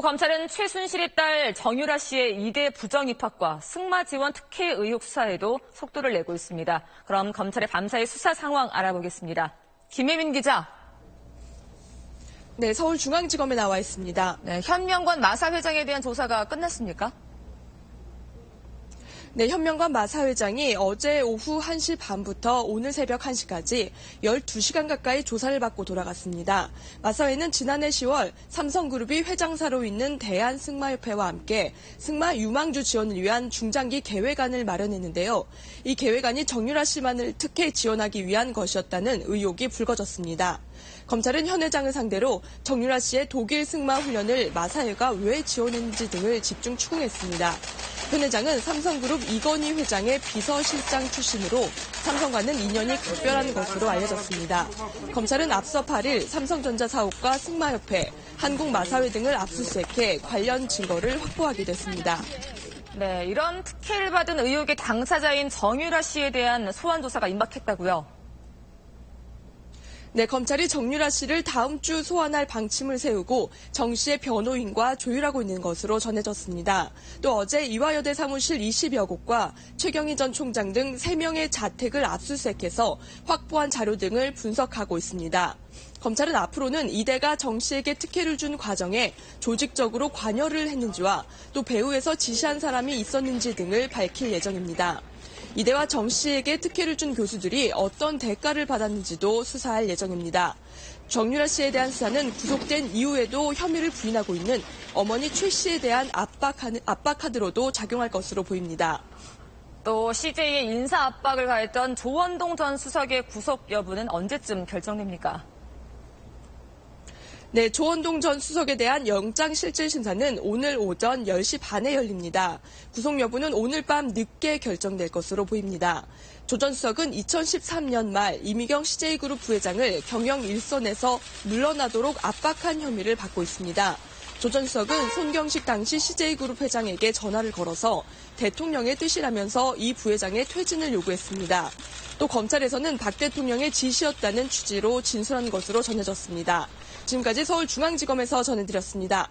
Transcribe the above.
또 검찰은 최순실의 딸 정유라 씨의 이대 부정 입학과 승마 지원 특혜 의혹 수사에도 속도를 내고 있습니다. 그럼 검찰의 밤사이 수사 상황 알아보겠습니다. 김혜민 기자. 네, 서울중앙지검에 나와 있습니다. 네, 현명관 마사 회장에 대한 조사가 끝났습니까? 네, 현명관 마사 회장이 어제 오후 1시 반부터 오늘 새벽 1시까지 12시간 가까이 조사를 받고 돌아갔습니다. 마사회는 지난해 10월 삼성그룹이 회장사로 있는 대한승마협회와 함께 승마 유망주 지원을 위한 중장기 계획안을 마련했는데요. 이 계획안이 정유라 씨만을 특혜 지원하기 위한 것이었다는 의혹이 불거졌습니다. 검찰은 현 회장을 상대로 정유라 씨의 독일 승마 훈련을 마사회가 왜 지원했는지 등을 집중 추궁했습니다. 현 회장은 삼성그룹 이건희 회장의 비서실장 출신으로 삼성과는 인연이 각별한 것으로 알려졌습니다. 검찰은 앞서 8일 삼성전자 사업과 승마협회, 한국마사회 등을 압수수색해 관련 증거를 확보하게 됐습니다. 네, 이런 특혜를 받은 의혹의 당사자인 정유라 씨에 대한 소환 조사가 임박했다고요. 네, 검찰이 정유라 씨를 다음 주 소환할 방침을 세우고 정 씨의 변호인과 조율하고 있는 것으로 전해졌습니다. 또 어제 이화여대 사무실 20여 곳과 최경희 전 총장 등 3명의 자택을 압수수색해서 확보한 자료 등을 분석하고 있습니다. 검찰은 앞으로는 이대가 정 씨에게 특혜를 준 과정에 조직적으로 관여를 했는지와 또 배후에서 지시한 사람이 있었는지 등을 밝힐 예정입니다. 이대와 정 씨에게 특혜를 준 교수들이 어떤 대가를 받았는지도 수사할 예정입니다. 정유라 씨에 대한 수사는 구속된 이후에도 혐의를 부인하고 있는 어머니 최 씨에 대한 압박카드로도 작용할 것으로 보입니다. 또 CJ의 인사 압박을 가했던 조원동 전 수석의 구속 여부는 언제쯤 결정됩니까? 네, 조원동 전 수석에 대한 영장 실질 심사는 오늘 오전 10시 반에 열립니다. 구속 여부는 오늘 밤 늦게 결정될 것으로 보입니다. 조 전 수석은 2013년 말 이미경 CJ그룹 부회장을 경영 일선에서 물러나도록 압박한 혐의를 받고 있습니다. 조 전 수석은 손경식 당시 CJ그룹 회장에게 전화를 걸어서 대통령의 뜻이라면서 이 부회장의 퇴진을 요구했습니다. 또 검찰에서는 박 대통령의 지시였다는 취지로 진술한 것으로 전해졌습니다. 지금까지 서울중앙지검에서 전해드렸습니다.